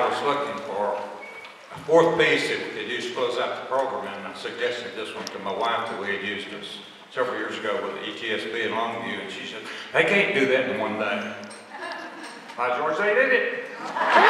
I was looking for a fourth piece that we could use to close out the program, and I suggested this one to my wife that we had used this several years ago with the ETSB in Longview, and she said, they can't do that in one day. By George, they did it.